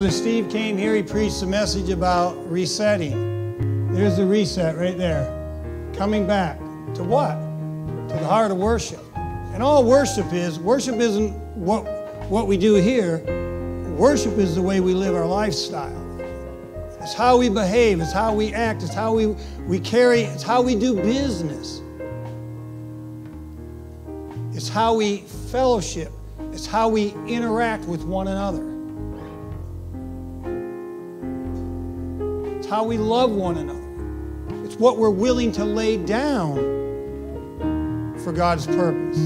When Steve came here, he preached a message about resetting. There's the reset right there. Coming back to what? To the heart of worship. And all worship is, worship isn't what, what we do here. Worship is the way we live our lifestyle. It's how we behave, it's how we act, it's how we, we carry, it's how we do business. It's how we fellowship. It's how we interact with one another. How we love one another. It's what we're willing to lay down for God's purpose.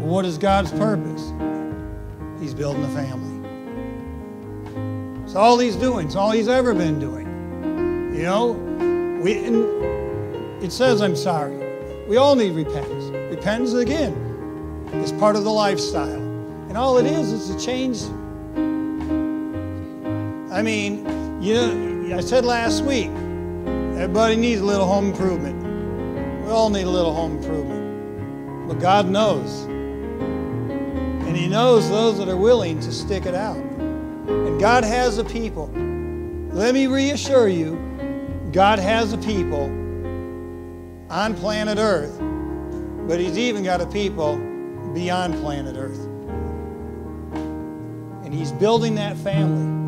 What is God's purpose? He's building a family. It's all he's doing. It's all he's ever been doing. You know, we it says I'm sorry. We all need repentance. Repentance again is part of the lifestyle. And all it is is a change. I mean, you know, I said last week, everybody needs a little home improvement. We all need a little home improvement. But God knows. And He knows those that are willing to stick it out. And God has a people. Let me reassure you, God has a people on planet Earth, but He's even got a people beyond planet Earth. And He's building that family.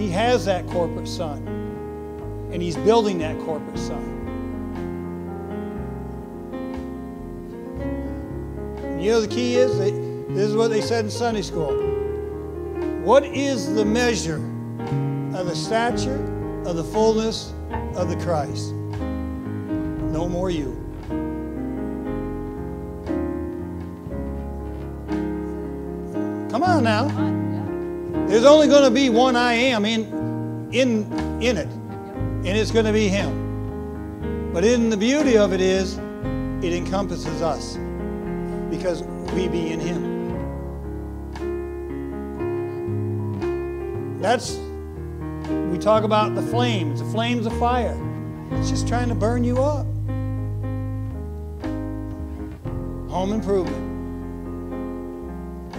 He has that corporate son, and He's building that corporate son. And you know the key is, this is what they said in Sunday school. What is the measure of the stature of the fullness of the Christ? No more you. Come on now. There's only going to be one I am in, in, in it, and it's going to be Him. But in the beauty of it is, it encompasses us because we be in Him. That's, we talk about the flames, the flames of fire. It's just trying to burn you up. Home improvement.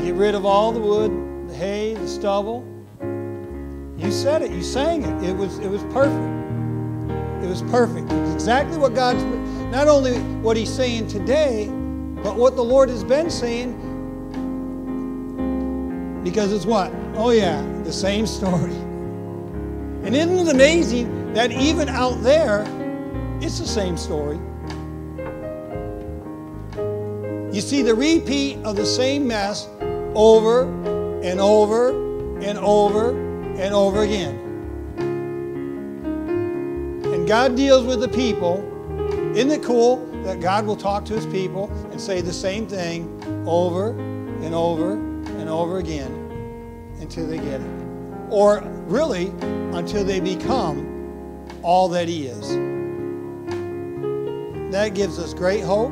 Get rid of all the wood, hay, the stubble. You said it, you sang it. It was, it was perfect. It was perfect. It's exactly what God's, not only what He's saying today, but what the Lord has been saying. Because it's what? Oh, yeah, the same story. And isn't it amazing that even out there, it's the same story? You see the repeat of the same mess over and over and over and over again. And God deals with the people. Isn't it cool that God will talk to his people and say the same thing over and over and over again until they get it? Or really, until they become all that he is. That gives us great hope.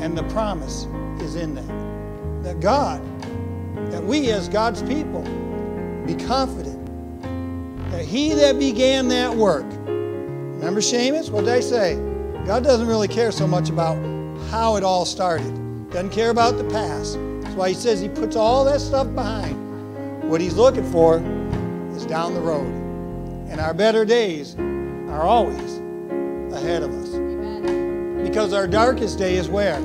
And the promise is in that. That God, that we as God's people, be confident that He that began that work. Remember Seamus? What did I say? God doesn't really care so much about how it all started. Doesn't care about the past. That's why He says He puts all that stuff behind. What He's looking for is down the road. And our better days are always ahead of us. Because our darkest day is where?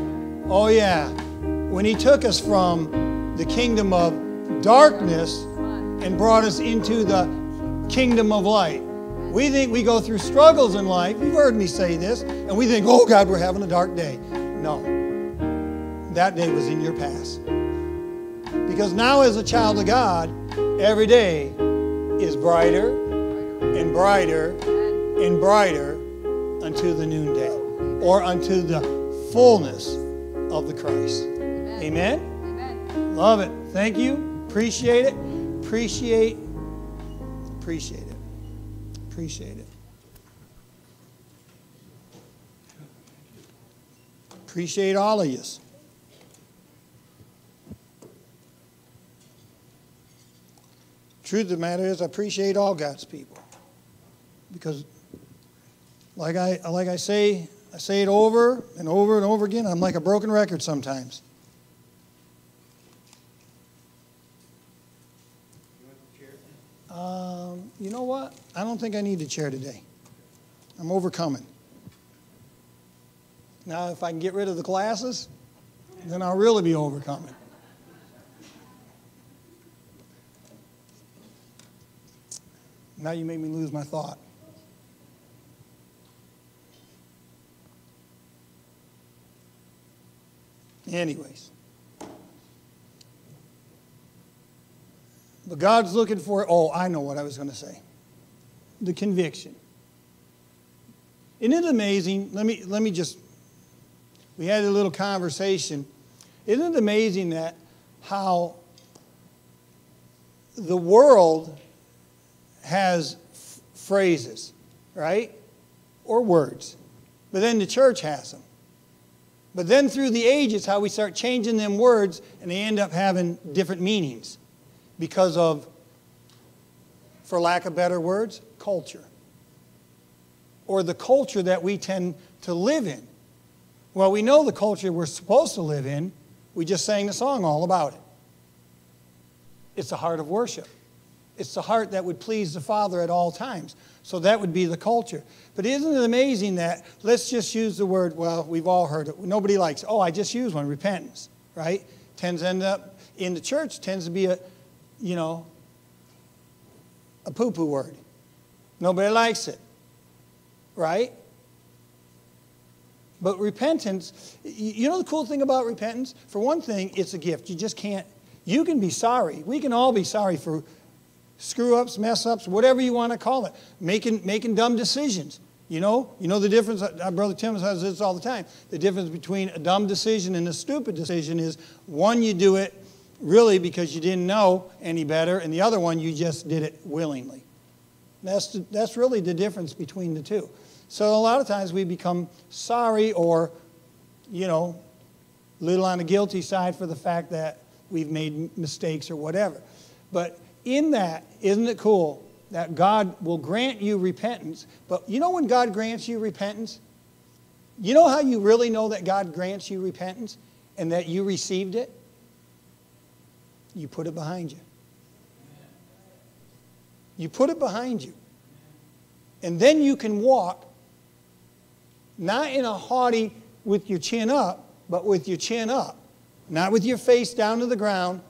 Oh, yeah, when He took us from the kingdom of darkness and brought us into the kingdom of light. We think we go through struggles in life. You've heard me say this, and we think, oh, God, we're having a dark day. No, that day was in your past. Because now, as a child of God, every day is brighter and brighter and brighter unto the noonday or unto the fullness of the Christ. Amen? Amen? Love it. Thank you. Appreciate it. Appreciate, appreciate it. Appreciate it. Appreciate all of you. Truth of the matter is, I appreciate all God's people. Because, like I, like I say, I say it over and over and over again. I'm like a broken record sometimes. Um, you know what? I don't think I need a chair today. I'm overcoming. Now, if I can get rid of the glasses, then I'll really be overcoming. Now you made me lose my thought. Anyways. But God's looking for, oh, I know what I was going to say. The conviction. Isn't it amazing? Let me, let me just, we had a little conversation. Isn't it amazing that how the world has phrases, right? Or words. But then the church has them. But then through the ages, how we start changing them words and they end up having different meanings because of, for lack of better words, culture. Or the culture that we tend to live in. Well, we know the culture we're supposed to live in. We just sang the song all about it. It's the heart of worship. It's the heart that would please the Father at all times. So that would be the culture. But isn't it amazing that, let's just use the word, well, we've all heard it. Nobody likes, oh, I just used one, repentance, right? Tends to end up in the church, tends to be a, you know, a poo poo word. Nobody likes it, right? But repentance, you know the cool thing about repentance? For one thing, it's a gift. You just can't, you can be sorry. We can all be sorry for screw ups, mess ups, whatever you want to call it, making, making dumb decisions. You know, you know the difference. Our brother Tim says this all the time. The difference between a dumb decision and a stupid decision is one you do it really because you didn't know any better, and the other one you just did it willingly. That's the, that's really the difference between the two. So a lot of times we become sorry or, you know, a little on the guilty side for the fact that we've made mistakes or whatever. But in that, isn't it cool that God will grant you repentance? But you know when God grants you repentance? You know how you really know that God grants you repentance and that you received it? You put it behind you. You put it behind you. And then you can walk, not in a haughty with your chin up, but with your chin up, not with your face down to the ground,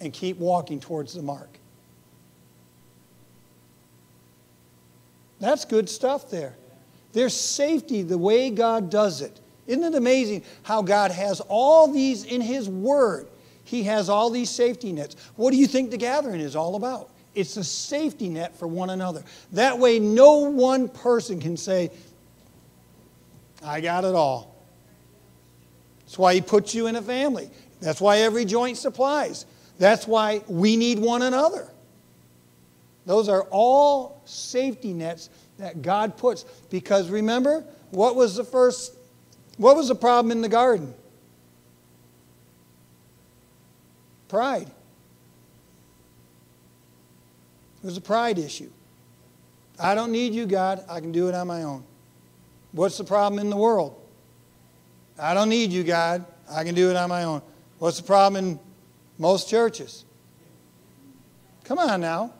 and keep walking towards the mark. That's good stuff there. There's safety the way God does it. Isn't it amazing how God has all these in His Word? He has all these safety nets. What do you think the gathering is all about? It's a safety net for one another. That way, no one person can say, I got it all. That's why He puts you in a family. That's why every joint supplies. That's why we need one another. Those are all safety nets that God puts. Because remember, what was the first, what was the problem in the garden? Pride. It was a pride issue. I don't need you, God. I can do it on my own. What's the problem in the world? I don't need you, God. I can do it on my own. What's the problem in most churches? Come on now.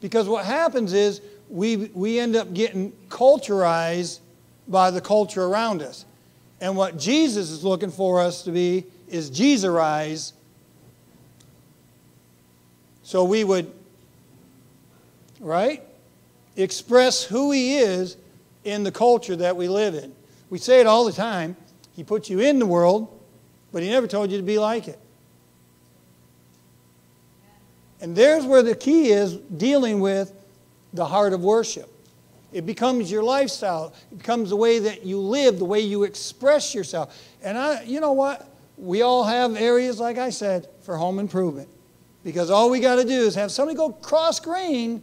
Because what happens is we, we end up getting culturized by the culture around us. And what Jesus is looking for us to be is Jesurized. So we would, right, express who He is in the culture that we live in. We say it all the time. He put you in the world, but He never told you to be like it. And there's where the key is dealing with the heart of worship. It becomes your lifestyle. It becomes the way that you live, the way you express yourself. And I, you know what? We all have areas, like I said, for home improvement. Because all we got to do is have somebody go cross grain.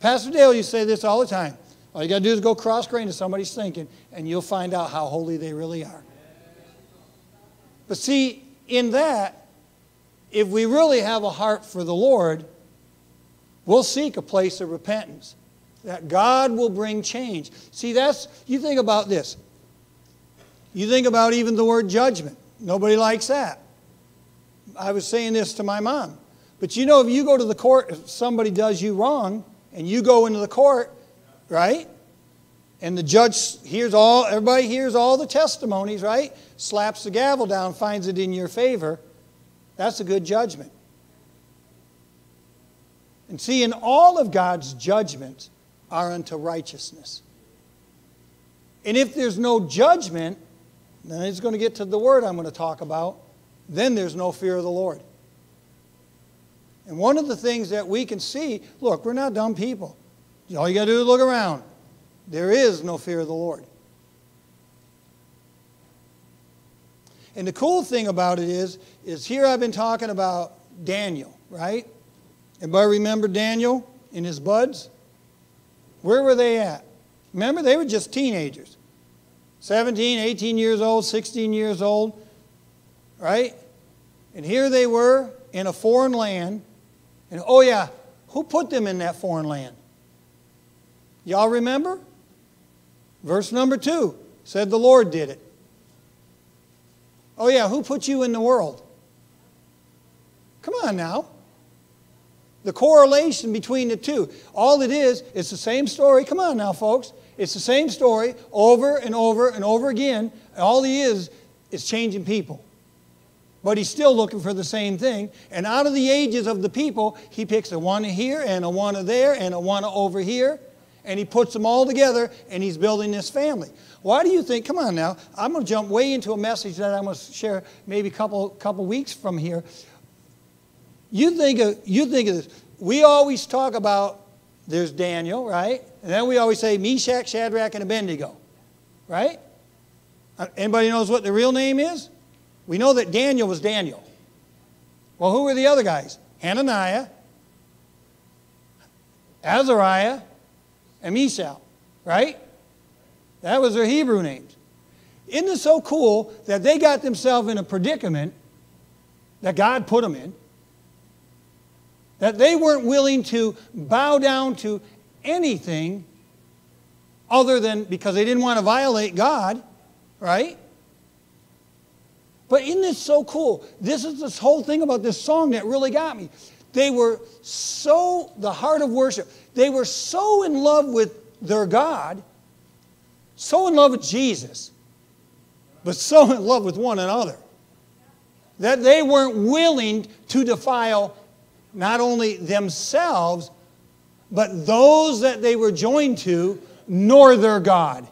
Pastor Dale you say this all the time. All you got to do is go cross grain to somebody's thinking, and you'll find out how holy they really are. But see, in that, if we really have a heart for the Lord, we'll seek a place of repentance. That God will bring change. See, that's, you think about this. You think about even the word judgment. Nobody likes that. I was saying this to my mom. But you know, if you go to the court, if somebody does you wrong, and you go into the court, right? And the judge hears all, everybody hears all the testimonies, right? Slaps the gavel down, finds it in your favor. That's a good judgment. And see, in all of God's judgments are unto righteousness. And if there's no judgment, then it's going to get to the word I'm going to talk about, then there's no fear of the Lord. And one of the things that we can see look, we're not dumb people. All you got to do is look around. There is no fear of the Lord. And the cool thing about it is, is here I've been talking about Daniel, right? Everybody remember Daniel and his buds? Where were they at? Remember, they were just teenagers 17, 18 years old, 16 years old, right? And here they were in a foreign land. And oh, yeah, who put them in that foreign land? Y'all remember? Verse number two said the Lord did it. Oh, yeah, who put you in the world? Come on now. The correlation between the two. All it is, it's the same story. Come on now, folks. It's the same story over and over and over again. All he is is changing people. But he's still looking for the same thing. And out of the ages of the people, he picks a one here and a one there and a one over here. And he puts them all together and he's building this family. Why do you think? Come on now. I'm going to jump way into a message that I'm going to share maybe a couple, couple weeks from here. You think of, you think of this. We always talk about there's Daniel, right? And then we always say Meshach, Shadrach, and Abednego, right? Uh, anybody knows what the real name is? We know that Daniel was Daniel. Well, who were the other guys? Hananiah, Azariah, and Mishael, right? That was their Hebrew names. Isn't it so cool that they got themselves in a predicament that God put them in? That they weren't willing to bow down to anything other than because they didn't want to violate God, right? But isn't this so cool? This is this whole thing about this song that really got me. They were so, the heart of worship, they were so in love with their God, so in love with Jesus, but so in love with one another that they weren't willing to defile not only themselves, but those that they were joined to, nor their God.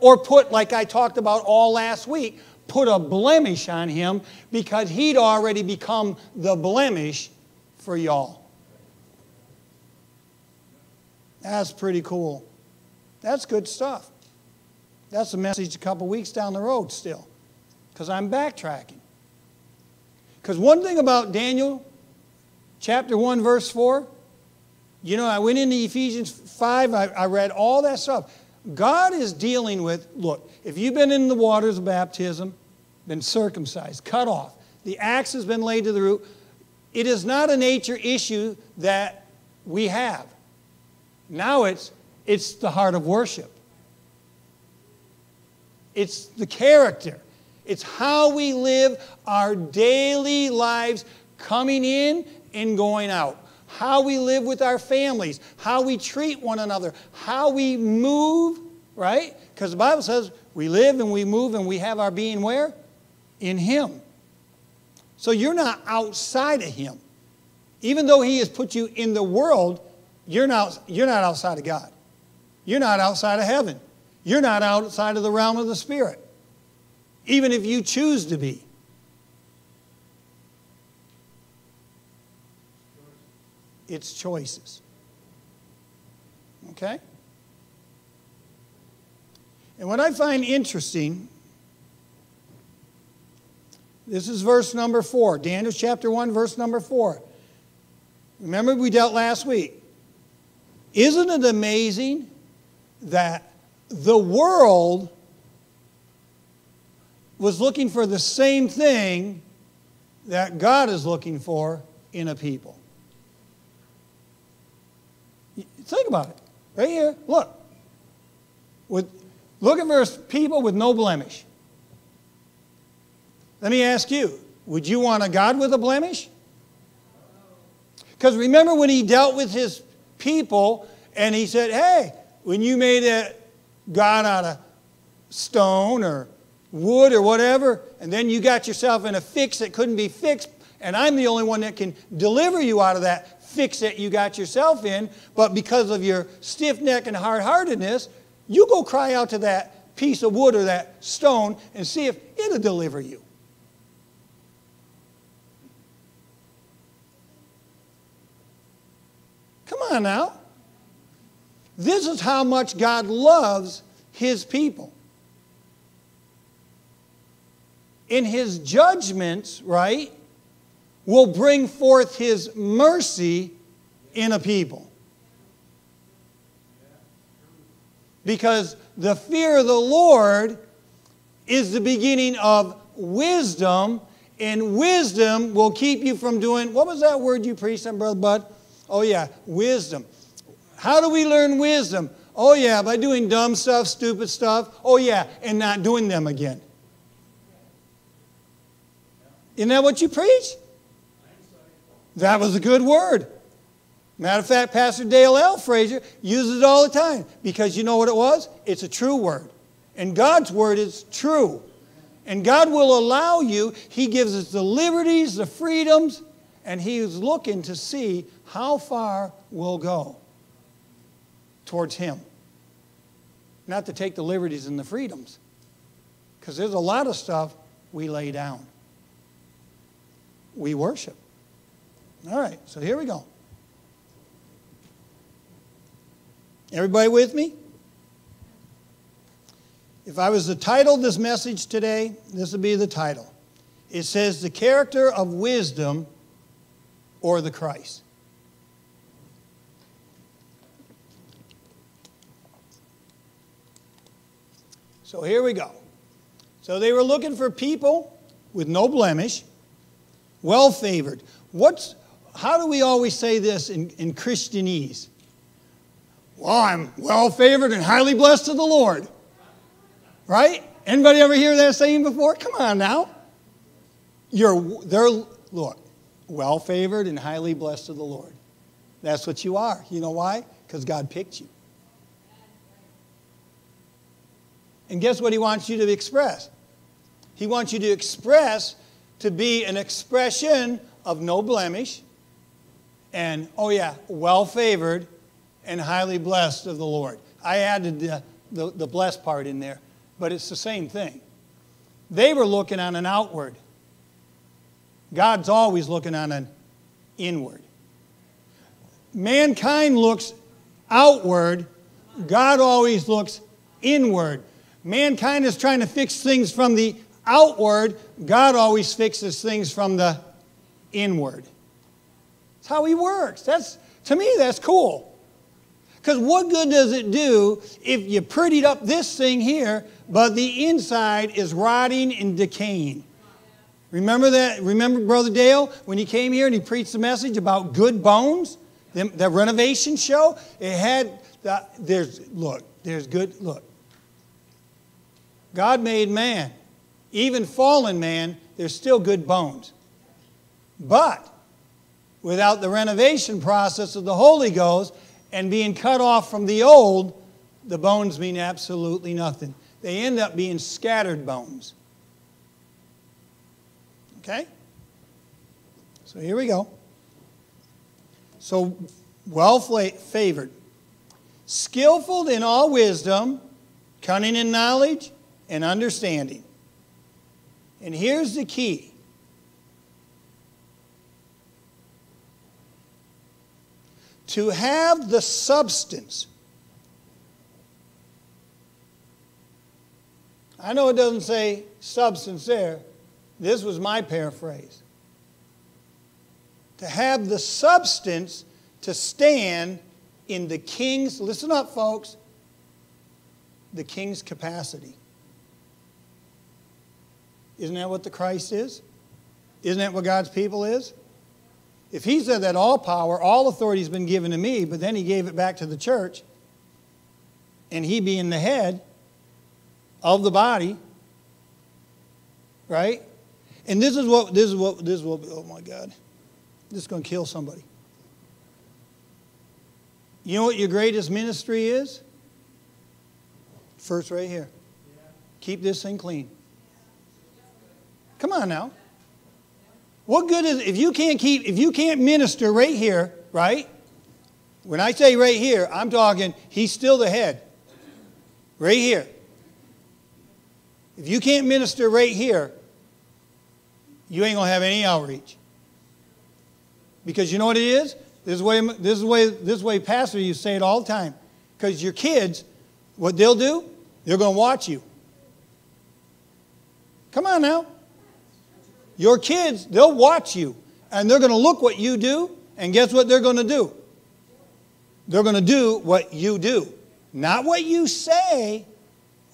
Or put, like I talked about all last week, put a blemish on him because he'd already become the blemish for y'all. That's pretty cool. That's good stuff. That's a message a couple weeks down the road still, because I'm backtracking. Because one thing about Daniel, chapter 1, verse 4, you know, I went into Ephesians 5, I, I read all that stuff. God is dealing with, look, if you've been in the waters of baptism, been circumcised, cut off, the axe has been laid to the root, it is not a nature issue that we have. Now it's, it's the heart of worship. It's the character. It's how we live our daily lives coming in and going out. How we live with our families, how we treat one another, how we move, right? Because the Bible says we live and we move and we have our being where? In Him. So you're not outside of Him. Even though He has put you in the world, you're not, you're not outside of God. You're not outside of heaven. You're not outside of the realm of the Spirit, even if you choose to be. It's choices. Okay? And what I find interesting, this is verse number four, Daniel chapter 1, verse number 4. Remember, we dealt last week. Isn't it amazing that the world was looking for the same thing that God is looking for in a people? Think about it. Right here, look. With, look at verse people with no blemish. Let me ask you, would you want a God with a blemish? Because remember when he dealt with his people and he said, Hey, when you made a God out of stone or wood or whatever, and then you got yourself in a fix that couldn't be fixed, and I'm the only one that can deliver you out of that fix that you got yourself in, but because of your stiff neck and hard heartedness, you go cry out to that piece of wood or that stone and see if it'll deliver you. Come on now. This is how much God loves his people. In his judgments, right, will bring forth his mercy in a people. Because the fear of the Lord is the beginning of wisdom, and wisdom will keep you from doing what was that word you preached on, Brother Bud? Oh, yeah, wisdom. How do we learn wisdom? Oh, yeah, by doing dumb stuff, stupid stuff. Oh, yeah, and not doing them again. Isn't that what you preach? That was a good word. Matter of fact, Pastor Dale L. Frazier uses it all the time because you know what it was? It's a true word. And God's word is true. And God will allow you, He gives us the liberties, the freedoms, and He is looking to see how far we'll go towards Him. Not to take the liberties and the freedoms, because there's a lot of stuff we lay down. We worship. All right, so here we go. Everybody with me? If I was to title this message today, this would be the title. It says, The Character of Wisdom or the Christ. So here we go. So they were looking for people with no blemish, well favored. What's, how do we always say this in, in Christianese? Well, I'm well favored and highly blessed of the Lord. Right? Anybody ever hear that saying before? Come on now. You're they're look, well favored and highly blessed of the Lord. That's what you are. You know why? Because God picked you. And guess what he wants you to express? He wants you to express to be an expression of no blemish and, oh yeah, well favored and highly blessed of the Lord. I added the, the, the blessed part in there, but it's the same thing. They were looking on an outward. God's always looking on an inward. Mankind looks outward, God always looks inward. Mankind is trying to fix things from the outward, God always fixes things from the inward. That's how He works. That's, to me, that's cool. Because what good does it do if you prettied up this thing here, but the inside is rotting and decaying? Remember that? Remember Brother Dale when he came here and he preached the message about good bones? The, renovation show? It had, the, there's, look, there's good, look. God made man. Even fallen man, there's still good bones. But without the renovation process of the Holy Ghost and being cut off from the old, the bones mean absolutely nothing. They end up being scattered bones. Okay? So here we go. So, well favored, skillful in all wisdom, cunning in knowledge, and understanding. And here's the key to have the substance. I know it doesn't say substance there. This was my paraphrase. To have the substance to stand in the king's, listen up, folks, the king's capacity. Isn't that what the Christ is? Isn't that what God's people is? If he said that all power, all authority has been given to me, but then he gave it back to the church, and he being the head of the body, right? And this is what this is what this is what oh my God. This is going to kill somebody. You know what your greatest ministry is? First, right here. Keep this thing clean. Come on now. What good is if you can't keep if you can't minister right here, right? When I say right here, I'm talking he's still the head. Right here. If you can't minister right here, you ain't gonna have any outreach. Because you know what it is? This way, this way, this way, Pastor, you say it all the time. Because your kids, what they'll do, they're going to watch you. Come on now. Your kids, they'll watch you. And they're going to look what you do. And guess what they're going to do? They're going to do what you do. Not what you say,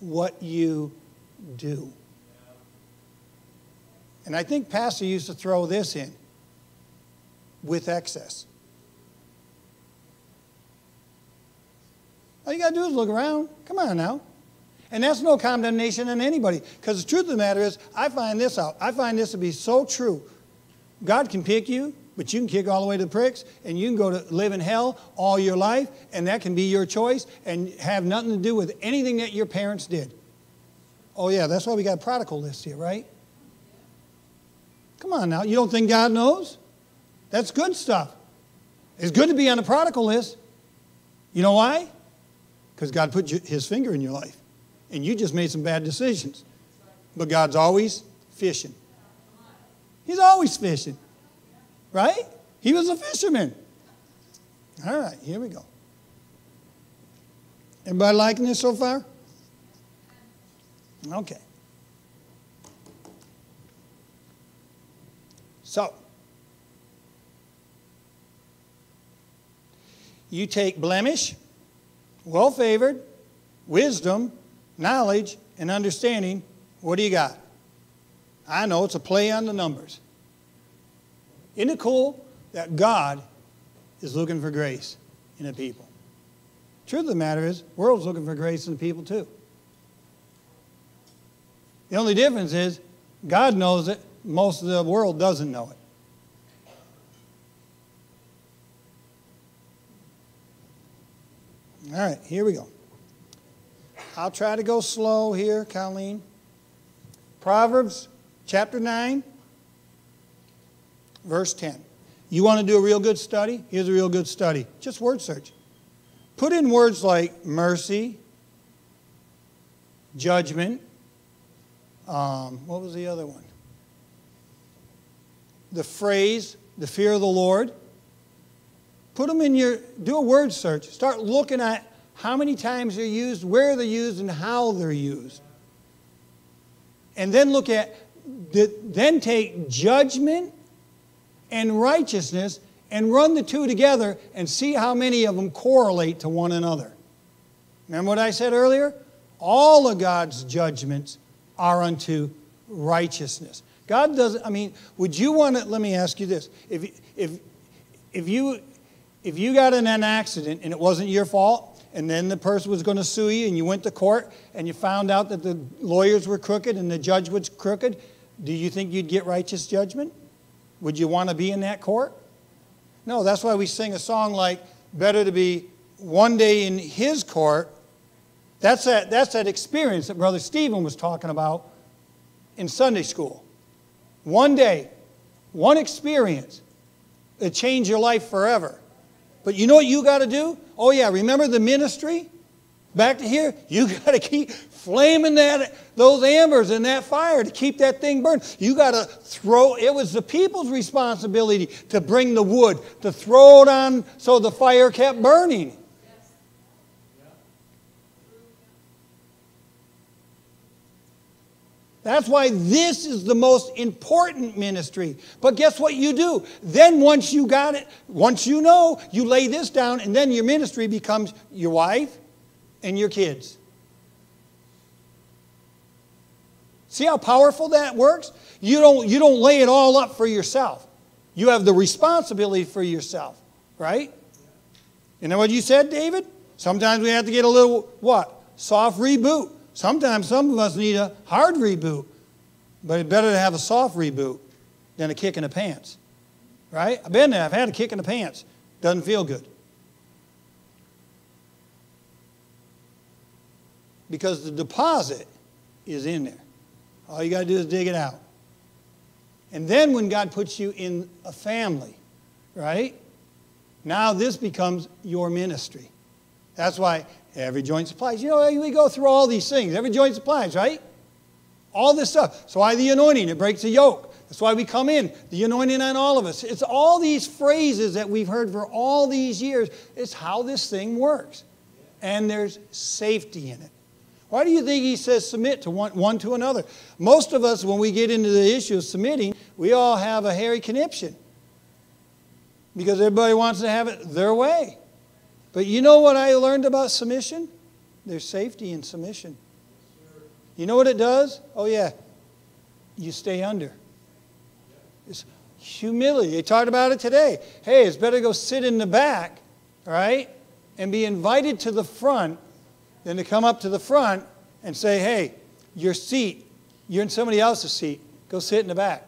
what you do. And I think Pastor used to throw this in with excess. All you got to do is look around. Come on now. And that's no condemnation on anybody. Because the truth of the matter is, I find this out. I find this to be so true. God can pick you, but you can kick all the way to the pricks, and you can go to live in hell all your life, and that can be your choice and have nothing to do with anything that your parents did. Oh, yeah, that's why we got a prodigal list here, right? Come on now. You don't think God knows? That's good stuff. It's good to be on the prodigal list. You know why? Because God put his finger in your life. And you just made some bad decisions. But God's always fishing. He's always fishing. Right? He was a fisherman. All right, here we go. Everybody liking this so far? Okay. So, you take blemish, well favored, wisdom, knowledge, and understanding. What do you got? I know it's a play on the numbers. Isn't it cool that God is looking for grace in the people? Truth of the matter is, the world's looking for grace in the people too. The only difference is God knows it, most of the world doesn't know it. All right, here we go. I'll try to go slow here, Colleen. Proverbs chapter 9, verse 10. You want to do a real good study? Here's a real good study. Just word search. Put in words like mercy, judgment. Um, what was the other one? The phrase, the fear of the Lord. Put them in your, do a word search. Start looking at how many times they're used, where they're used, and how they're used. And then look at, then take judgment and righteousness and run the two together and see how many of them correlate to one another. Remember what I said earlier? All of God's judgments are unto righteousness. God doesn't, I mean, would you want to, let me ask you this. If, if, if, you, if you got in an accident and it wasn't your fault, and then the person was going to sue you, and you went to court, and you found out that the lawyers were crooked and the judge was crooked, do you think you'd get righteous judgment? Would you want to be in that court? No, that's why we sing a song like, Better to be one day in his court. That's that, that's that experience that Brother Stephen was talking about in Sunday school. One day, one experience, it changed your life forever. But you know what you got to do? Oh, yeah, remember the ministry? Back to here, you got to keep flaming that those embers in that fire to keep that thing burning. You got to throw. It was the people's responsibility to bring the wood to throw it on so the fire kept burning. That's why this is the most important ministry. But guess what you do? Then, once you got it, once you know, you lay this down, and then your ministry becomes your wife and your kids. See how powerful that works? You don't, you don't lay it all up for yourself. You have the responsibility for yourself, right? You know what you said, David? Sometimes we have to get a little, what? Soft reboot. Sometimes some of us need a hard reboot, but it's better to have a soft reboot than a kick in the pants. Right? I've been there, I've had a kick in the pants. Doesn't feel good. Because the deposit is in there. All you got to do is dig it out. And then when God puts you in a family, right? Now this becomes your ministry. That's why every joint supplies. You know, we go through all these things. Every joint supplies, right? All this stuff. That's why the anointing, it breaks the yoke. That's why we come in, the anointing on all of us. It's all these phrases that we've heard for all these years. It's how this thing works. And there's safety in it. Why do you think he says submit to one, one to another? Most of us, when we get into the issue of submitting, we all have a hairy conniption because everybody wants to have it their way. But you know what I learned about submission? There's safety in submission. You know what it does? Oh, yeah. You stay under. It's humility. They talked about it today. Hey, it's better to go sit in the back, right, and be invited to the front than to come up to the front and say, hey, your seat, you're in somebody else's seat. Go sit in the back.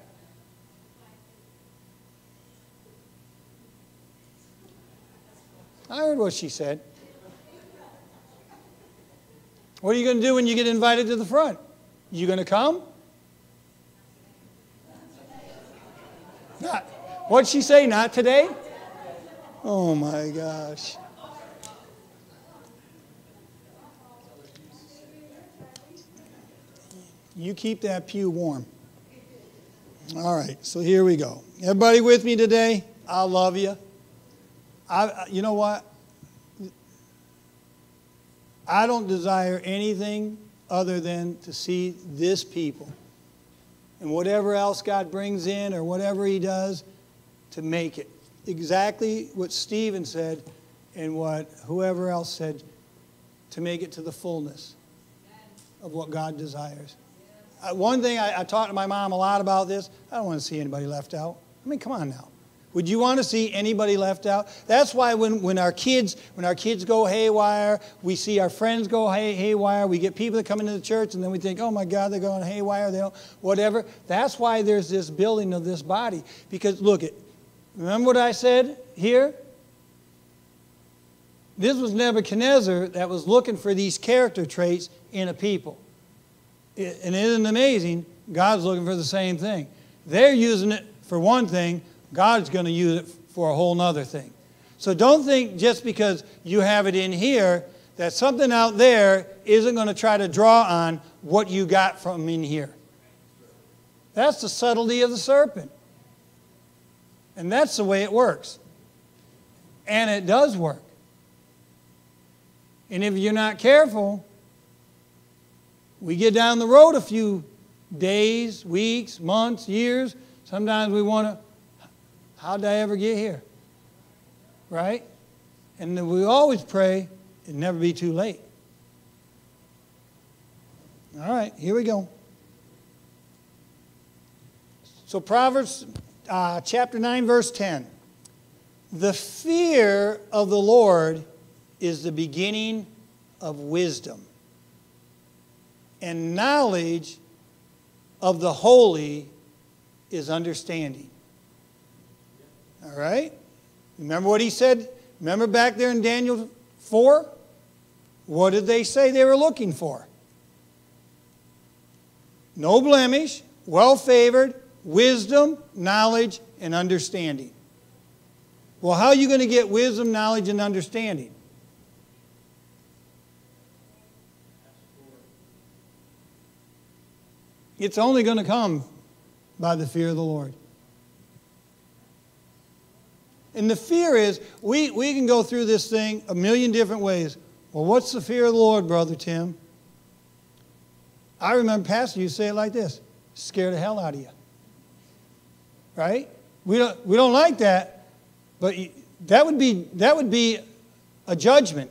I heard what she said. What are you going to do when you get invited to the front? You going to come? Not. What'd she say? Not today? Oh my gosh. You keep that pew warm. All right, so here we go. Everybody with me today? I love you. I, you know what? I don't desire anything other than to see this people and whatever else God brings in or whatever He does to make it. Exactly what Stephen said and what whoever else said to make it to the fullness of what God desires. Uh, one thing I, I talked to my mom a lot about this I don't want to see anybody left out. I mean, come on now. Would you want to see anybody left out? That's why when, when our kids when our kids go haywire, we see our friends go hay, haywire. We get people that come into the church, and then we think, oh my God, they're going haywire. They don't whatever. That's why there's this building of this body. Because look, it. Remember what I said here? This was Nebuchadnezzar that was looking for these character traits in a people. And isn't it amazing? God's looking for the same thing. They're using it for one thing, God's going to use it for a whole nother thing. So don't think just because you have it in here that something out there isn't going to try to draw on what you got from in here. That's the subtlety of the serpent. And that's the way it works. And it does work. And if you're not careful, we get down the road a few days, weeks, months, years. Sometimes we want to how did I ever get here? Right? And we always pray it never be too late. All right, here we go. So, Proverbs uh, chapter 9, verse 10. The fear of the Lord is the beginning of wisdom, and knowledge of the holy is understanding. All right? Remember what he said? Remember back there in Daniel 4? What did they say they were looking for? No blemish, well favored, wisdom, knowledge, and understanding. Well, how are you going to get wisdom, knowledge, and understanding? It's only going to come by the fear of the Lord. And the fear is we, we can go through this thing a million different ways. Well, what's the fear of the Lord, Brother Tim? I remember Pastor you say it like this scare the hell out of you. Right? We don't, we don't like that, but that would, be, that would be a judgment.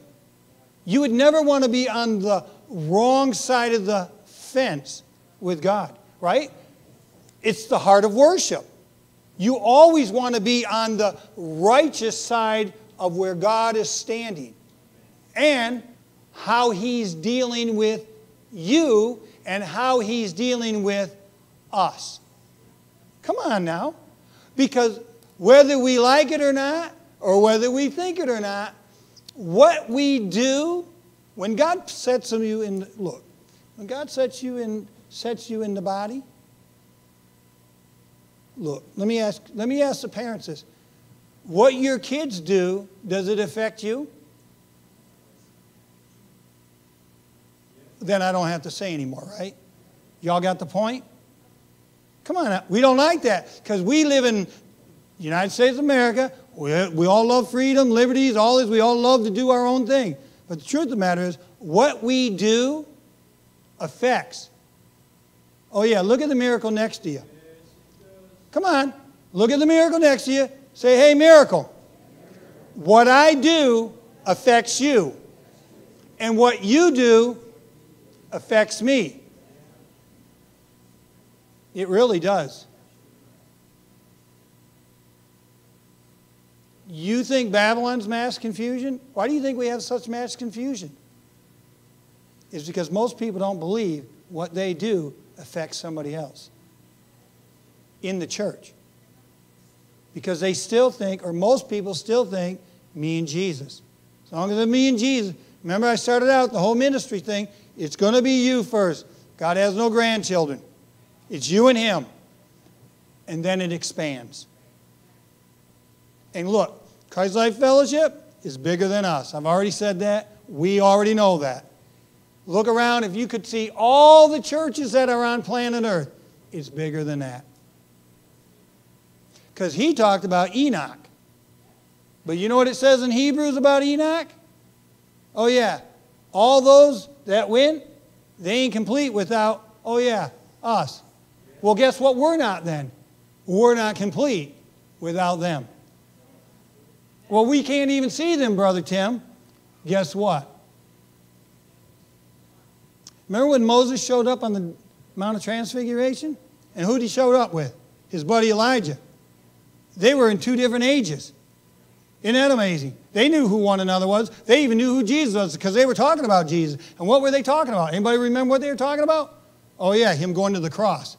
You would never want to be on the wrong side of the fence with God, right? It's the heart of worship. You always want to be on the righteous side of where God is standing and how He's dealing with you and how He's dealing with us. Come on now. Because whether we like it or not, or whether we think it or not, what we do When God sets you in, look, when God sets you in, sets you in the body, look, let me ask, let me ask the parents this. What your kids do, does it affect you? Then I don't have to say anymore, right? Y'all got the point? Come on, we don't like that because we live in United States of America. We, we all love freedom, liberties, all this. We all love to do our own thing. But the truth of the matter is, what we do affects. Oh, yeah, look at the miracle next to you. Come on, look at the miracle next to you. Say, hey, miracle. What I do affects you. And what you do affects me. It really does. You think Babylon's mass confusion? Why do you think we have such mass confusion? It's because most people don't believe what they do affects somebody else in the church. Because they still think, or most people still think, me and Jesus. As long as it's me and Jesus. Remember, I started out the whole ministry thing. It's going to be you first. God has no grandchildren. It's you and Him. And then it expands. And look, Christ Life Fellowship is bigger than us. I've already said that. We already know that. Look around, if you could see all the churches that are on planet Earth, it's bigger than that. Because he talked about Enoch. But you know what it says in Hebrews about Enoch? Oh, yeah. All those that went, they ain't complete without, oh, yeah, us. Well, guess what? We're not then. We're not complete without them. Well, we can't even see them, Brother Tim. Guess what? Remember when Moses showed up on the Mount of Transfiguration? And who did he show up with? His buddy Elijah. They were in two different ages. Isn't that amazing? They knew who one another was. They even knew who Jesus was because they were talking about Jesus. And what were they talking about? Anybody remember what they were talking about? Oh, yeah, him going to the cross.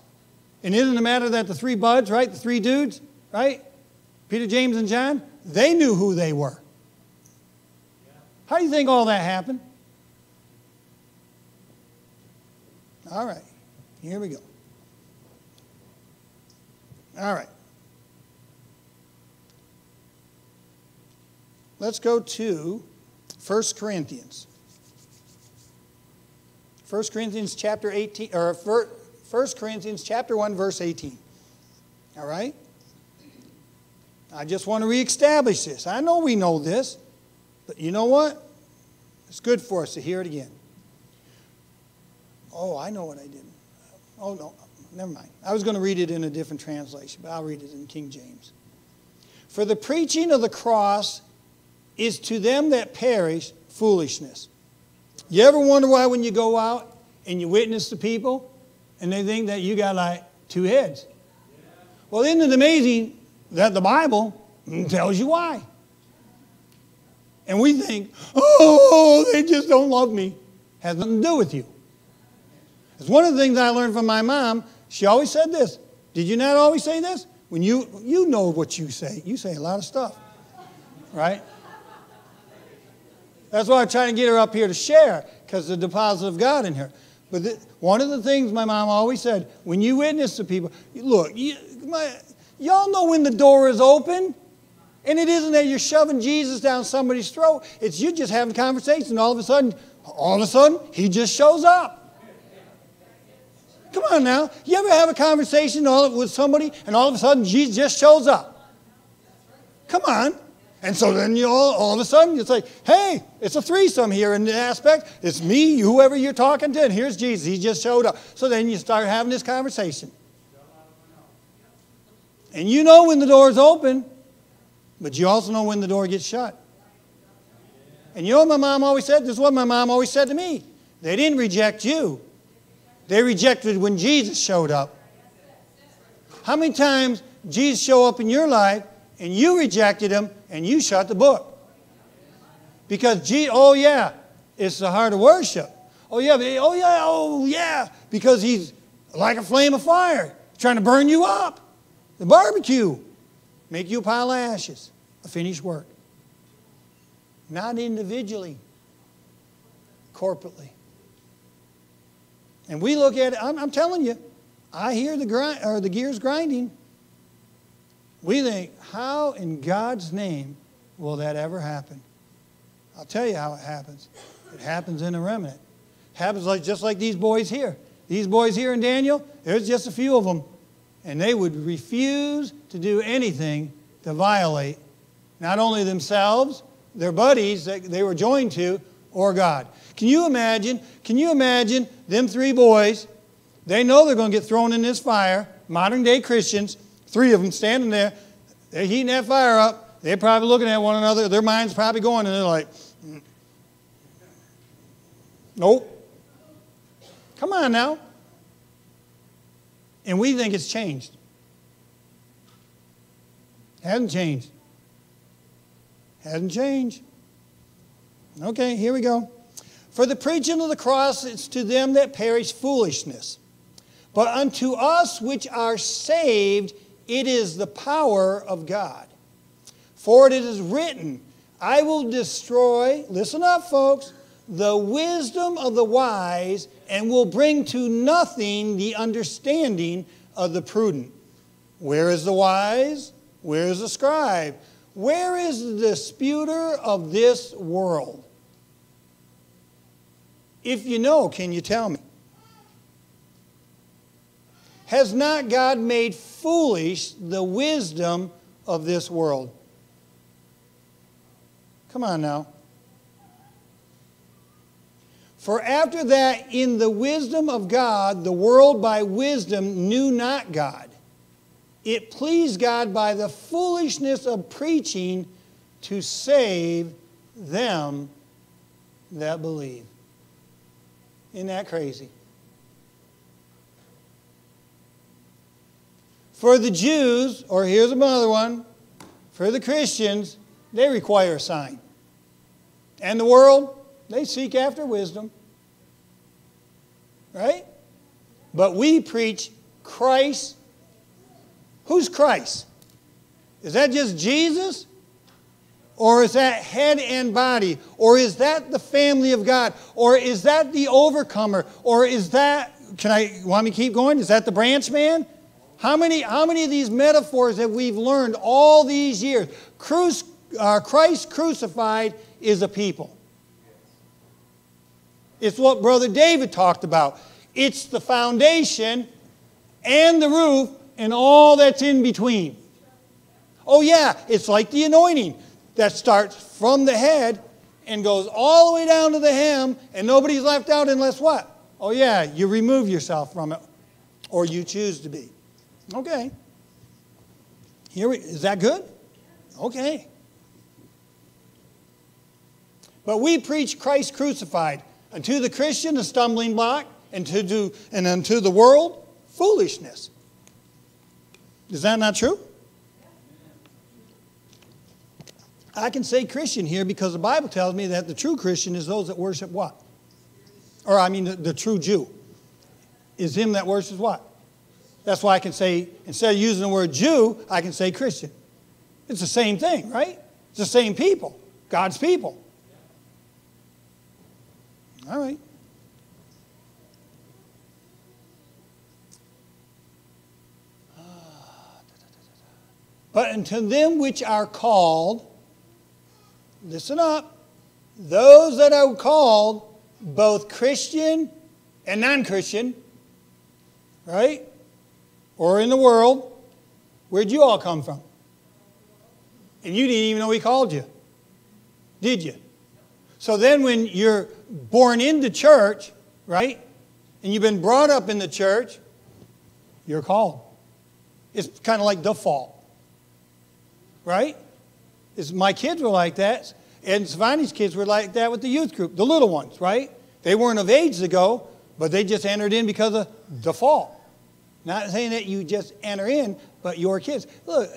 And isn't it a matter that the three buds, right? The three dudes, right? Peter, James, and John, they knew who they were. How do you think all that happened? All right, here we go. All right. Let's go to 1 Corinthians. 1 Corinthians chapter 18 or 1 Corinthians chapter 1 verse 18. All right? I just want to reestablish this. I know we know this, but you know what? It's good for us to hear it again. Oh, I know what I did. Oh, no, never mind. I was going to read it in a different translation, but I'll read it in King James. For the preaching of the cross is to them that perish foolishness. You ever wonder why when you go out and you witness to people and they think that you got like two heads? Well, isn't it amazing that the Bible tells you why? And we think, oh, they just don't love me. Has nothing to do with you. It's one of the things I learned from my mom. She always said this. Did you not always say this? When you you know what you say. You say a lot of stuff. Right? That's why I'm trying to get her up here to share, because the deposit of God in her. But the, one of the things my mom always said, when you witness to people, look, you, my, y'all know when the door is open. And it isn't that you're shoving Jesus down somebody's throat. It's you just having a conversation. And all of a sudden, all of a sudden, he just shows up. Come on now. You ever have a conversation with somebody and all of a sudden Jesus just shows up? Come on. And so then you all, all of a sudden you say, hey, it's a threesome here in the aspect. It's me, whoever you're talking to, and here's Jesus. He just showed up. So then you start having this conversation. And you know when the door is open, but you also know when the door gets shut. And you know my mom always said? This is what my mom always said to me. They didn't reject you. They rejected when Jesus showed up. How many times Jesus show up in your life and you rejected him and you shut the book. Because, gee, oh yeah, it's the heart of worship. Oh yeah, oh yeah, oh yeah, because he's like a flame of fire, trying to burn you up. The barbecue, make you a pile of ashes, a finished work. Not individually. corporately. And we look at it, I'm, I'm telling you, I hear the, grind, or the gears grinding. We think, how in God's name will that ever happen? I'll tell you how it happens. It happens in a remnant. It happens like, just like these boys here. These boys here in Daniel, there's just a few of them. And they would refuse to do anything to violate not only themselves, their buddies that they were joined to, or God. Can you imagine? Can you imagine them three boys? They know they're going to get thrown in this fire. Modern day Christians, three of them standing there, they're heating that fire up. They're probably looking at one another. Their mind's probably going, and they're like, mm. nope. Come on now. And we think it's changed. Hasn't changed. Hasn't changed. Okay, here we go. For the preaching of the cross is to them that perish foolishness. But unto us which are saved, it is the power of God. For it is written, I will destroy, listen up, folks, the wisdom of the wise and will bring to nothing the understanding of the prudent. Where is the wise? Where is the scribe? Where is the disputer of this world? If you know, can you tell me? Has not God made foolish the wisdom of this world? Come on now. For after that, in the wisdom of God, the world by wisdom knew not God. It pleased God by the foolishness of preaching to save them that believe. Isn't that crazy? For the Jews, or here's another one, for the Christians, they require a sign. And the world, they seek after wisdom. Right? But we preach Christ. Who's Christ? Is that just Jesus? Or is that head and body? Or is that the family of God? Or is that the overcomer? Or is that, can I, want me to keep going? Is that the branch man? How many, how many of these metaphors have we've learned all these years? Uh, Christ crucified is a people. It's what Brother David talked about. It's the foundation and the roof and all that's in between. Oh, yeah, it's like the anointing that starts from the head and goes all the way down to the hem, and nobody's left out unless what? Oh, yeah, you remove yourself from it, or you choose to be. Okay. Here we, is that good? Okay. But we preach Christ crucified. Unto the Christian, a stumbling block, and, to do, and unto the world, foolishness. Is that not true? I can say Christian here because the Bible tells me that the true Christian is those that worship what? Or I mean, the, the true Jew is him that worships what? That's why I can say, instead of using the word Jew, I can say Christian. It's the same thing, right? It's the same people, God's people. All right. But unto them which are called, listen up, those that are called, both Christian and non Christian, right? Or in the world, where'd you all come from? And you didn't even know He called you, did you? So then, when you're born into church, right, and you've been brought up in the church, you're called. It's kind of like default, right? It's, my kids were like that, and Savani's kids were like that with the youth group, the little ones, right? They weren't of age to go, but they just entered in because of default. Not saying that you just enter in, but your kids. Look,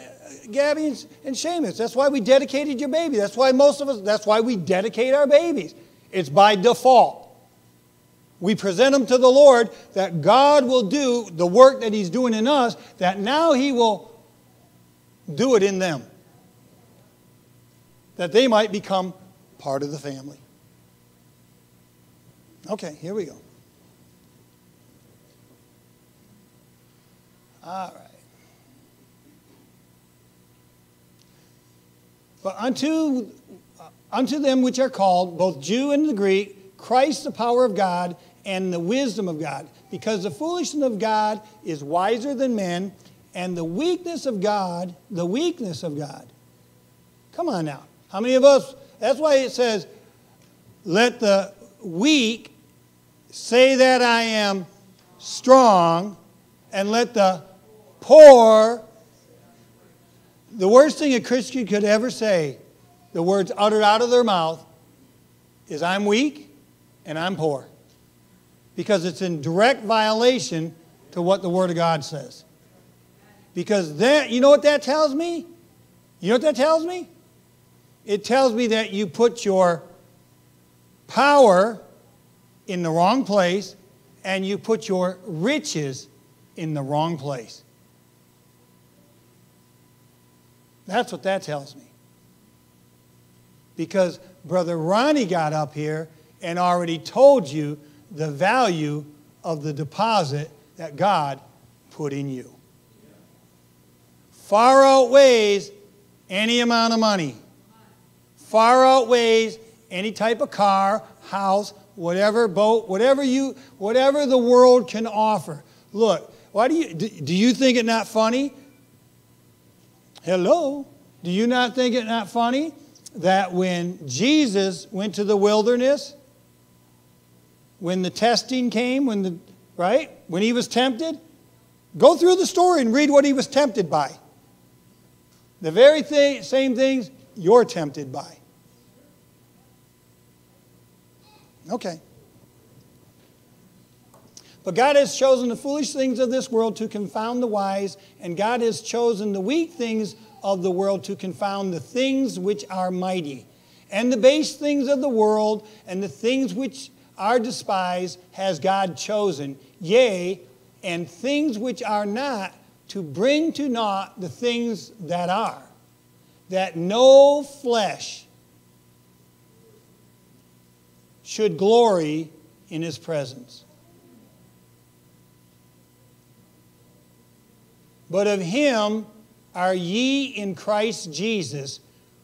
Gabby and Seamus. That's why we dedicated your baby. That's why most of us, that's why we dedicate our babies. It's by default. We present them to the Lord that God will do the work that He's doing in us, that now He will do it in them. That they might become part of the family. Okay, here we go. All right. But unto, uh, unto them which are called, both Jew and the Greek, Christ the power of God and the wisdom of God. Because the foolishness of God is wiser than men, and the weakness of God, the weakness of God. Come on now. How many of us, that's why it says, let the weak say that I am strong, and let the poor, the worst thing a Christian could ever say, the words uttered out of their mouth, is I'm weak and I'm poor. Because it's in direct violation to what the Word of God says. Because that, you know what that tells me? You know what that tells me? It tells me that you put your power in the wrong place and you put your riches in the wrong place. That's what that tells me. Because Brother Ronnie got up here and already told you the value of the deposit that God put in you. Far outweighs any amount of money, far outweighs any type of car, house, whatever boat, whatever you, whatever the world can offer. Look, why do you do you think it not funny Hello? Do you not think it not funny that when Jesus went to the wilderness, when the testing came, when the right? When he was tempted, go through the story and read what he was tempted by. The very thing, same things you're tempted by. Okay. But God has chosen the foolish things of this world to confound the wise, and God has chosen the weak things of the world to confound the things which are mighty. And the base things of the world and the things which are despised has God chosen, yea, and things which are not, to bring to naught the things that are, that no flesh should glory in his presence. But of him are ye in Christ Jesus,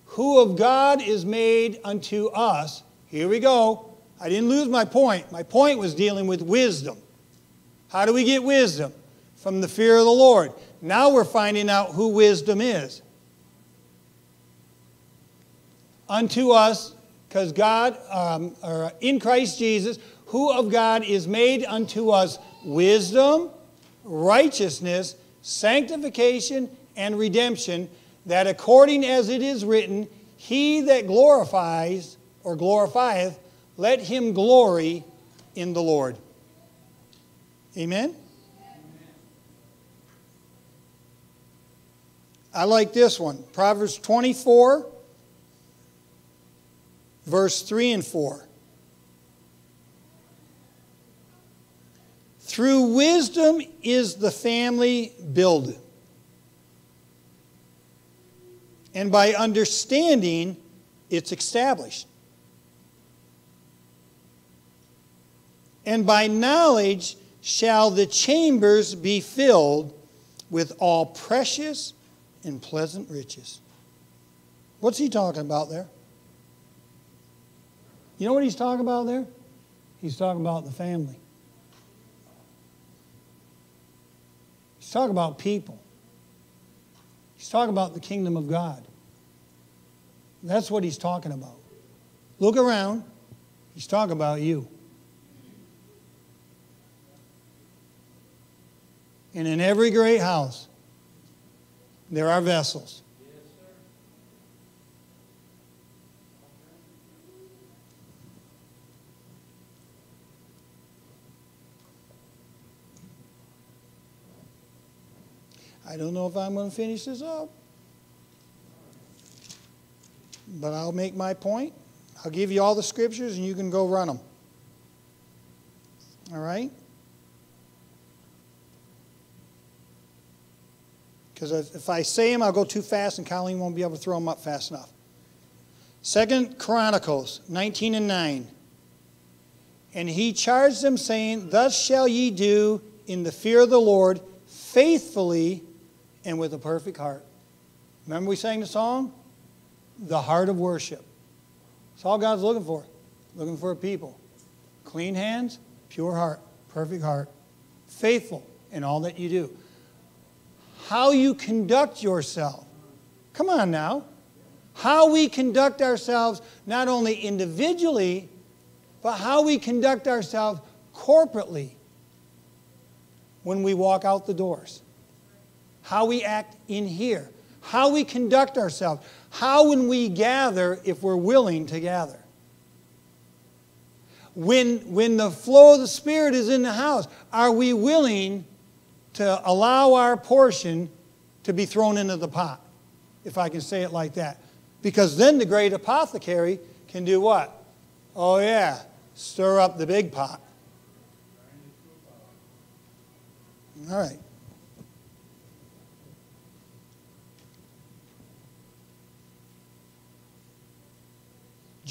who of God is made unto us. Here we go. I didn't lose my point. My point was dealing with wisdom. How do we get wisdom? From the fear of the Lord. Now we're finding out who wisdom is. Unto us, because God, um, or in Christ Jesus, who of God is made unto us wisdom, righteousness, sanctification, and redemption, that according as it is written, he that glorifies or glorifieth, let him glory in the Lord. Amen? I like this one. Proverbs 24, verse 3 and 4. Through wisdom is the family builded. And by understanding, it's established. And by knowledge shall the chambers be filled with all precious and pleasant riches. What's he talking about there? You know what he's talking about there? He's talking about the family. Talking about people. He's talking about the kingdom of God. That's what he's talking about. Look around. He's talking about you. And in every great house, there are vessels. I don't know if I'm going to finish this up. But I'll make my point. I'll give you all the scriptures and you can go run them. All right? Because if I say them, I'll go too fast and Colleen won't be able to throw them up fast enough. Second Chronicles 19 and 9. And he charged them, saying, Thus shall ye do in the fear of the Lord, faithfully and with a perfect heart. Remember we sang the song? The heart of worship. That's all God's looking for. Looking for a people. Clean hands, pure heart, perfect heart, faithful in all that you do. How you conduct yourself. Come on now. How we conduct ourselves, not only individually, but how we conduct ourselves corporately when we walk out the doors. How we act in here. How we conduct ourselves. How, when we gather, if we're willing to gather. When, when the flow of the Spirit is in the house, are we willing to allow our portion to be thrown into the pot? If I can say it like that. Because then the great apothecary can do what? Oh, yeah, stir up the big pot. All right.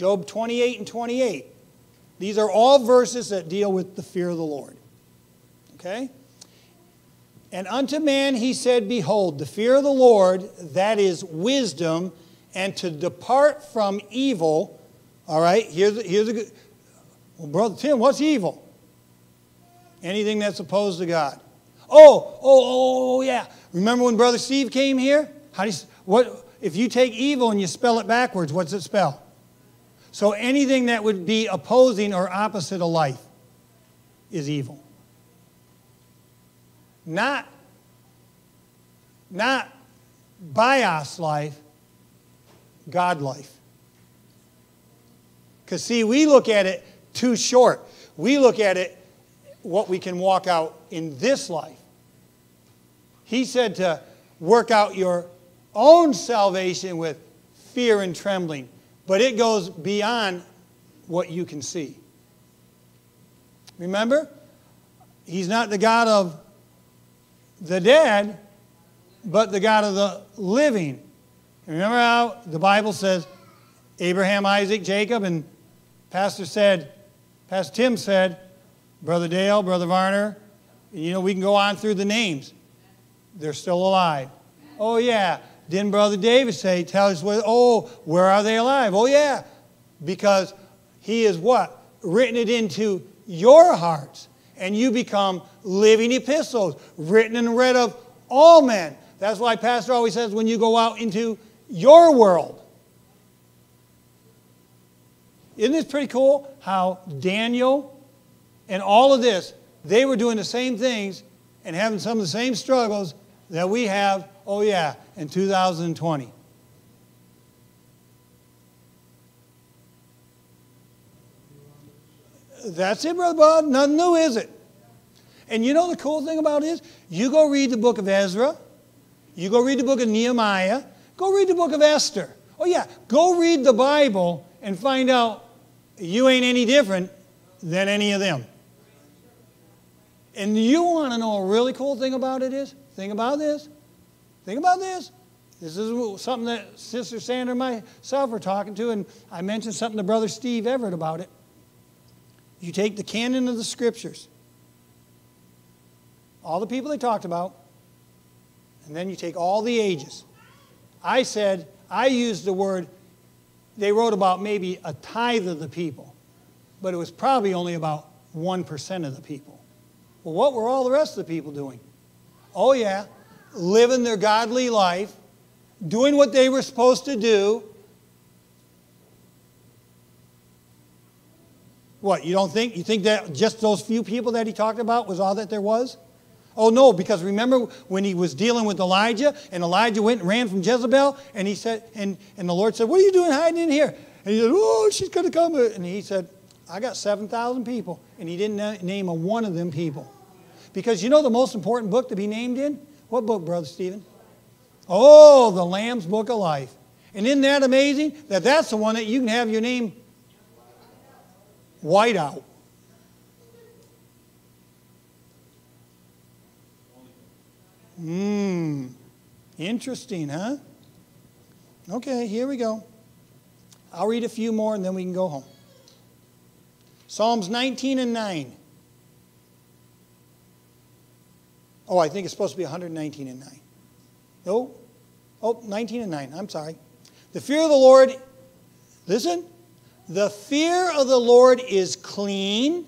Job 28 and 28. These are all verses that deal with the fear of the Lord. Okay? And unto man he said, Behold, the fear of the Lord, that is wisdom, and to depart from evil. All right, here's, here's a good. Well, Brother Tim, what's evil? Anything that's opposed to God. Oh, oh, oh, oh, oh yeah. Remember when Brother Steve came here? How do you, what, if you take evil and you spell it backwards, what's it spell? So anything that would be opposing or opposite of life is evil. Not, not bios life, God life. Because, see, we look at it too short. We look at it what we can walk out in this life. He said to work out your own salvation with fear and trembling. But it goes beyond what you can see. Remember? He's not the God of the dead, but the God of the living. Remember how the Bible says Abraham, Isaac, Jacob, and Pastor said, Pastor Tim said, Brother Dale, Brother Varner, you know, we can go on through the names. They're still alive. Oh, yeah. Didn't Brother David say, tell us, where, oh, where are they alive? Oh, yeah. Because he is what? Written it into your hearts. And you become living epistles, written and read of all men. That's why Pastor always says when you go out into your world. Isn't this pretty cool how Daniel and all of this, they were doing the same things and having some of the same struggles that we have, oh yeah, in 2020. That's it, Brother Bob. Nothing new, is it? And you know the cool thing about it is, you go read the book of Ezra, you go read the book of Nehemiah, go read the book of Esther. Oh, yeah, go read the Bible and find out you ain't any different than any of them. And you want to know a really cool thing about it is? Think about this. Think about this. This is something that Sister Sandra and myself were talking to, and I mentioned something to Brother Steve Everett about it. You take the canon of the scriptures, all the people they talked about, and then you take all the ages. I said, I used the word, they wrote about maybe a tithe of the people, but it was probably only about 1% of the people. Well, what were all the rest of the people doing? Oh, yeah, living their godly life, doing what they were supposed to do. What, you don't think? You think that just those few people that he talked about was all that there was? Oh, no, because remember when he was dealing with Elijah and Elijah went and ran from Jezebel and he said, and, and the Lord said, What are you doing hiding in here? And he said, Oh, she's going to come. And he said, I got 7,000 people. And he didn't name a one of them people. Because you know the most important book to be named in? What book, Brother Stephen? Oh, the Lamb's Book of Life. And isn't that amazing? That that's the one that you can have your name white out. Hmm. Interesting, huh? Okay, here we go. I'll read a few more and then we can go home. Psalms 19 and 9. Oh, I think it's supposed to be 119 and 9. No? Oh, 19 and 9. I'm sorry. The fear of the Lord, listen, the fear of the Lord is clean,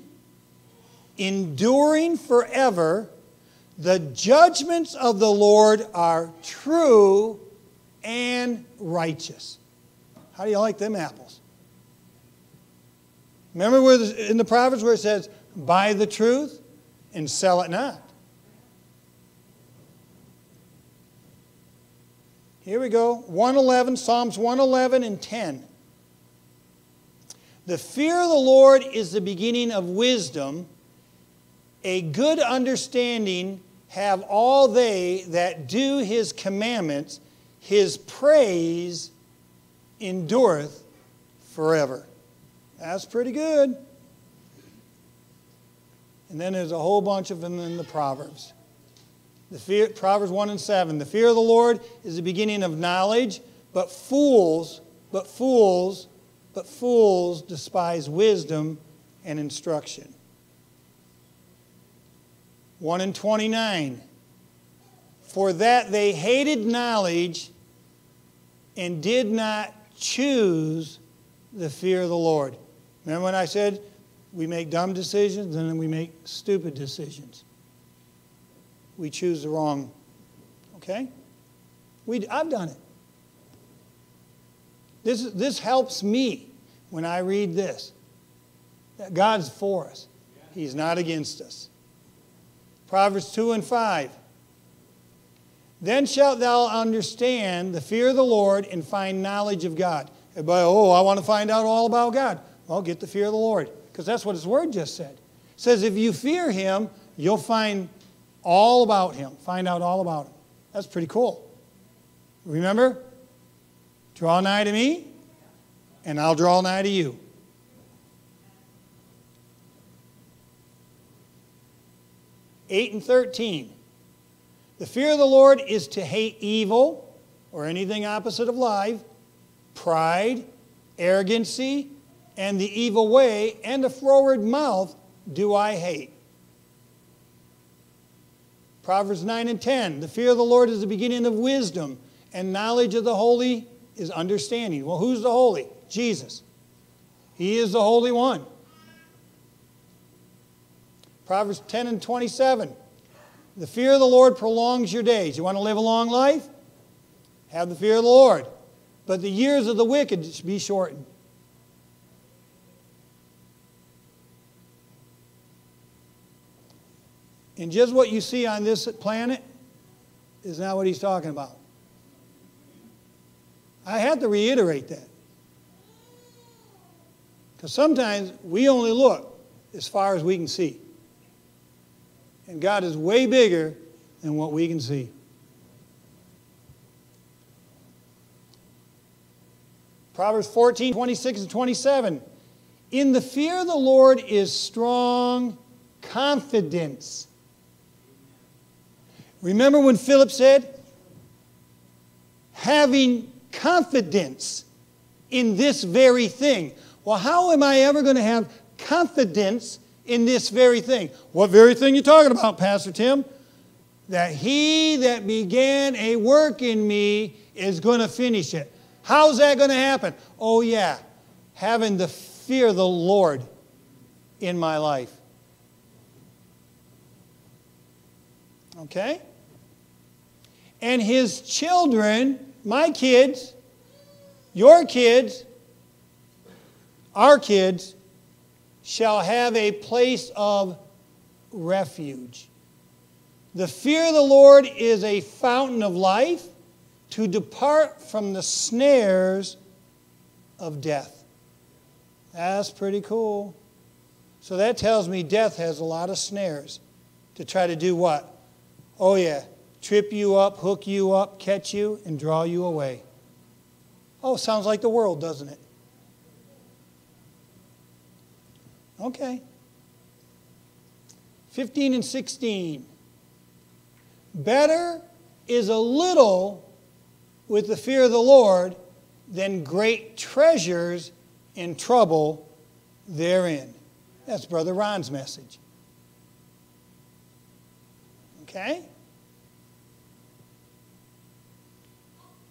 enduring forever. The judgments of the Lord are true and righteous. How do you like them apples? Remember where in the Proverbs where it says, buy the truth and sell it not. Here we go. 111, Psalms 111 and 10. The fear of the Lord is the beginning of wisdom. A good understanding have all they that do his commandments. His praise endureth forever. That's pretty good. And then there's a whole bunch of them in the Proverbs. The fear, Proverbs 1 and 7. The fear of the Lord is the beginning of knowledge, but fools, but fools, but fools despise wisdom and instruction. 1 and 29. For that they hated knowledge and did not choose the fear of the Lord. Remember when I said we make dumb decisions and then we make stupid decisions? We choose the wrong, okay? We, I've done it. This, this helps me when I read this. That God's for us, He's not against us. Proverbs 2 and 5. Then shalt thou understand the fear of the Lord and find knowledge of God. Everybody, oh, I want to find out all about God. Well, get the fear of the Lord, because that's what His Word just said. It says if you fear Him, you'll find all about Him, find out all about Him. That's pretty cool. Remember? Draw nigh to me, and I'll draw nigh to you. Eight and thirteen. The fear of the Lord is to hate evil or anything opposite of life, pride, arrogancy, and the evil way, and a froward mouth do I hate. Proverbs 9 and 10 The fear of the Lord is the beginning of wisdom, and knowledge of the holy is understanding. Well, who's the holy? Jesus. He is the Holy One. Proverbs 10 and 27 The fear of the Lord prolongs your days. You want to live a long life? Have the fear of the Lord. But the years of the wicked be shortened. And just what you see on this planet is not what he's talking about. I have to reiterate that. Because sometimes we only look as far as we can see. And God is way bigger than what we can see. Proverbs 14, 26 and 27. In the fear of the Lord is strong confidence. Remember when Philip said, having confidence in this very thing. Well, how am I ever going to have confidence in this very thing? What very thing you talking about, Pastor Tim? That he that began a work in me is going to finish it. How's that going to happen? Oh, yeah, having the fear of the Lord in my life. Okay? And his children, my kids, your kids, our kids, shall have a place of refuge. The fear of the Lord is a fountain of life to depart from the snares of death. That's pretty cool. So that tells me death has a lot of snares to try to do what? Oh, yeah, trip you up, hook you up, catch you, and draw you away. Oh, sounds like the world, doesn't it? Okay. 15 and 16. Better is a little with the fear of the Lord than great treasures in trouble therein. That's Brother Ron's message. Okay?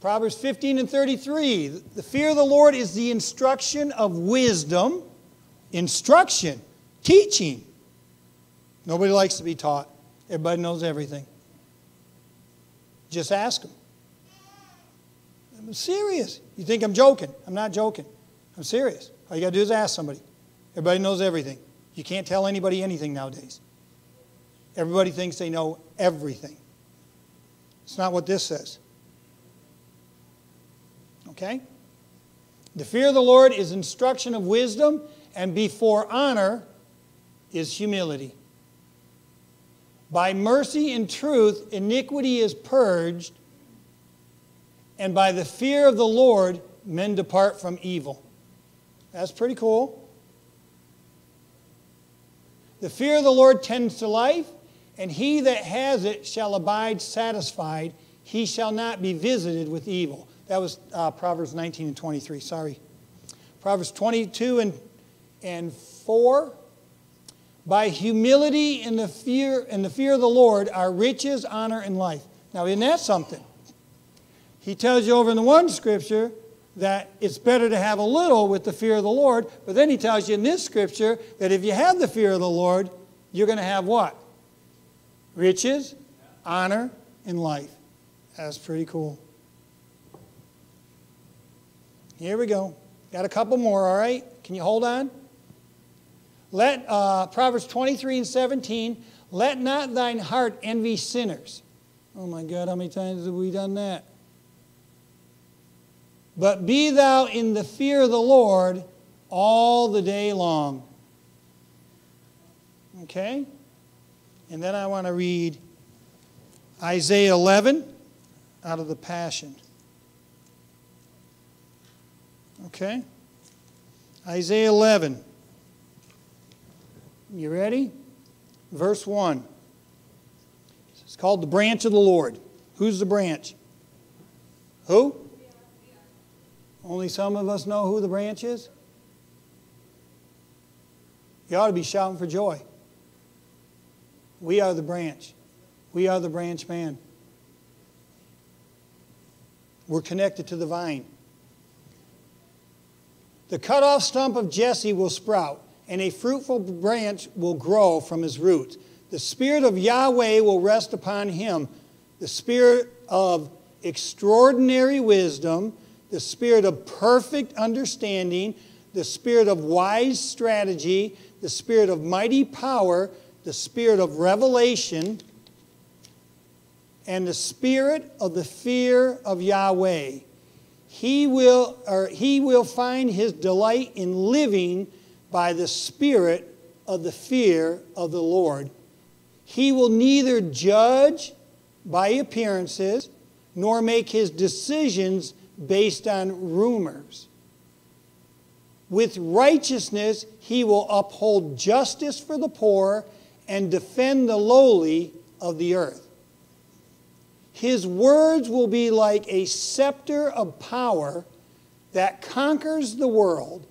Proverbs 15 and 33. The fear of the Lord is the instruction of wisdom. Instruction, teaching. Nobody likes to be taught. Everybody knows everything. Just ask them. I'm serious. You think I'm joking? I'm not joking. I'm serious. All you got to do is ask somebody. Everybody knows everything. You can't tell anybody anything nowadays. Everybody thinks they know everything. It's not what this says. Okay? The fear of the Lord is instruction of wisdom, and before honor is humility. By mercy and truth, iniquity is purged, and by the fear of the Lord, men depart from evil. That's pretty cool. The fear of the Lord tends to life, and he that has it shall abide satisfied. He shall not be visited with evil. That was uh, Proverbs 19 and 23. Sorry. Proverbs 22 and, and 4. By humility and the fear and the fear of the Lord are riches, honor, and life. Now, isn't that something? He tells you over in the one scripture that it's better to have a little with the fear of the Lord, but then he tells you in this scripture that if you have the fear of the Lord, you're going to have what? Riches, honor, and life. That's pretty cool. Here we go. Got a couple more, all right? Can you hold on? Let uh, Proverbs 23 and 17, let not thine heart envy sinners. Oh my God, how many times have we done that? But be thou in the fear of the Lord all the day long. Okay? And then I want to read Isaiah 11 out of the Passion. Okay? Isaiah 11. You ready? Verse 1. It's called the branch of the Lord. Who's the branch? Who? Only some of us know who the branch is? You ought to be shouting for joy. We are the branch. We are the branch man. We're connected to the vine. The cut off stump of Jesse will sprout, and a fruitful branch will grow from his roots. The Spirit of Yahweh will rest upon him, the Spirit of extraordinary wisdom, the Spirit of perfect understanding, the Spirit of wise strategy, the Spirit of mighty power, the Spirit of revelation, and the Spirit of the fear of Yahweh he will, or he will find his delight in living by the spirit of the fear of the Lord. He will neither judge by appearances nor make his decisions based on rumors. With righteousness, he will uphold justice for the poor and defend the lowly of the earth. His words will be like a scepter of power that conquers the world,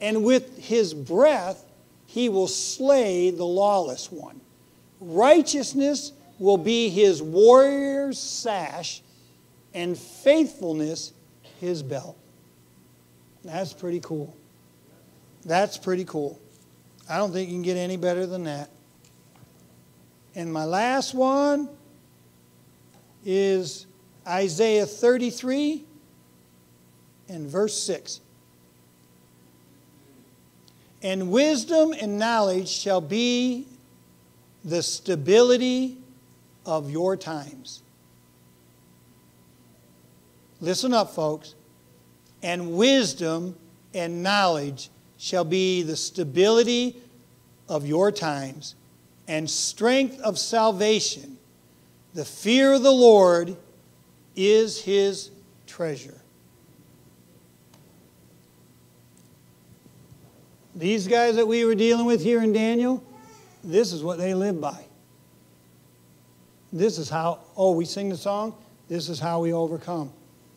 and with his breath he will slay the lawless one. Righteousness will be his warrior's sash, and faithfulness his belt. That's pretty cool. That's pretty cool. I don't think you can get any better than that. And my last one is Isaiah 33 and verse 6. And wisdom and knowledge shall be the stability of your times. Listen up, folks. And wisdom and knowledge shall be the stability of your times, and strength of salvation the fear of the Lord is his treasure. These guys that we were dealing with here in Daniel, this is what they live by. This is how, oh, we sing the song? This is how we overcome.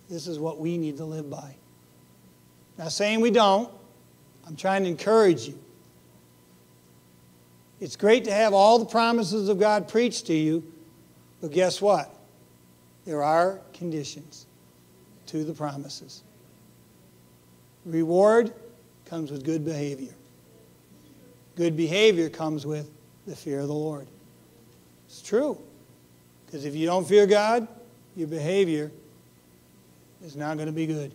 This is what we need to live by. Not saying we don't. I'm trying to encourage you. It's great to have all the promises of God preached to you, but guess what? There are conditions to the promises. Reward comes with good behavior. Good behavior comes with the fear of the Lord. It's true. Because if you don't fear God, your behavior is not going to be good.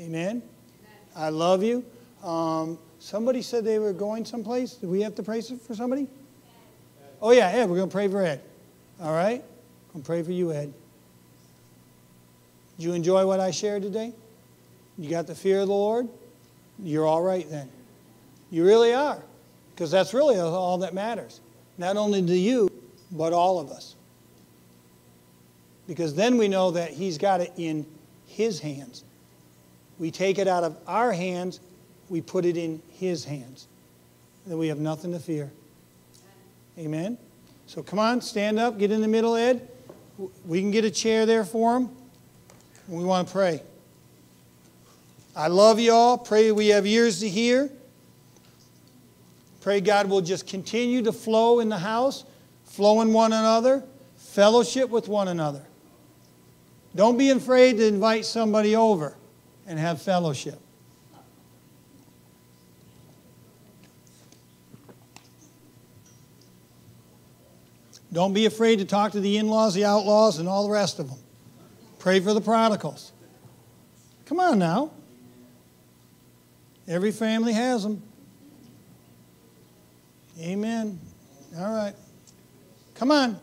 Amen? I love you. Um, somebody said they were going someplace. Do we have to pray for somebody? Oh, yeah, Ed. We're going to pray for Ed. All right? To pray for you, Ed. Did you enjoy what I shared today? You got the fear of the Lord? You're all right then. You really are. Because that's really all that matters. Not only to you, but all of us. Because then we know that He's got it in His hands. We take it out of our hands, we put it in His hands. Then we have nothing to fear. Amen? So come on, stand up, get in the middle, Ed. We can get a chair there for him. We want to pray. I love you all. Pray we have ears to hear. Pray God will just continue to flow in the house, flow in one another, fellowship with one another. Don't be afraid to invite somebody over and have fellowship. Don't be afraid to talk to the in laws, the outlaws, and all the rest of them. Pray for the prodigals. Come on now. Every family has them. Amen. All right. Come on.